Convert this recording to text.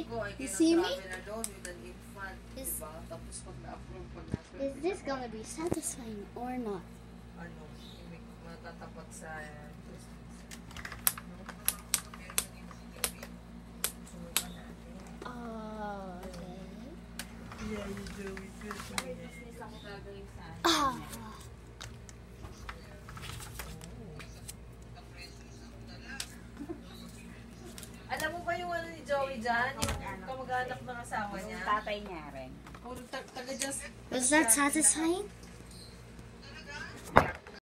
Hey, you see me? kinatravel na doon with an infant, Is- diba? Tapos pag na-approve, pag na-approve, Is this gonna be satisfying or not? ano, may matatapat sa eh, Christmas. No? Meron na din si Gawin. Subukan natin. Oh, okay. Yeah, you do it. business Alam mo ba yung ano ni Joey dyan? Yung kamag-anak ng asawa Yung niya? tatay niya rin. Puro taga-just... Was that satisfying?